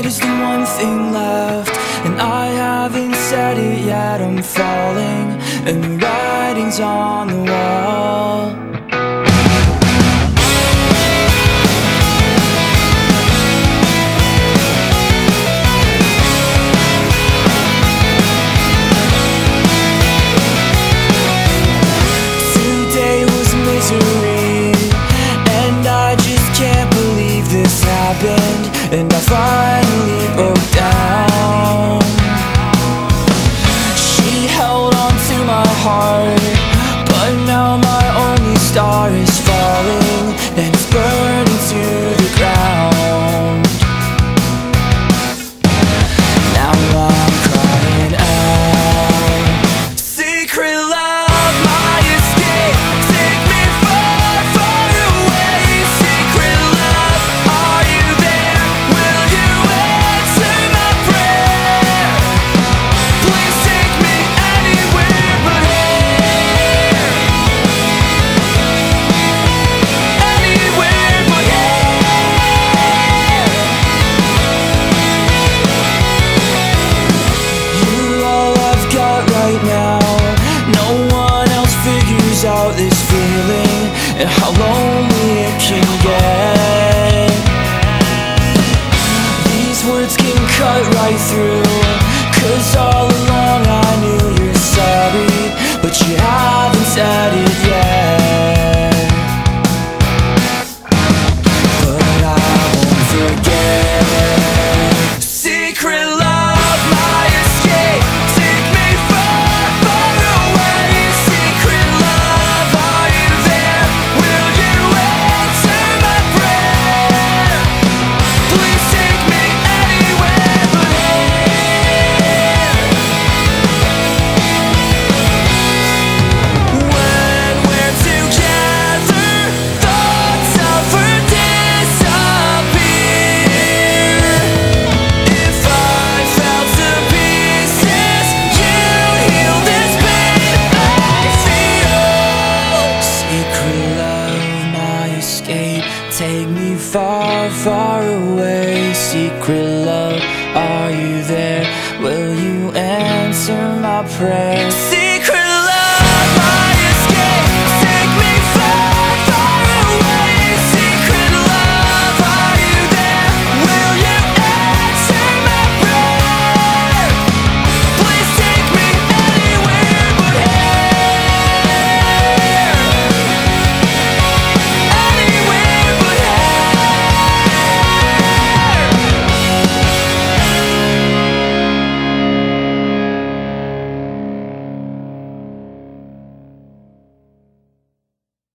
night is the one thing left And I haven't said it yet. I'm falling And the writing's on the wall. Happened and I finally broke down. She held on to my heart. how lonely it can get. These words can cut right through. far, far away Secret love, are you there? Will you answer my prayer?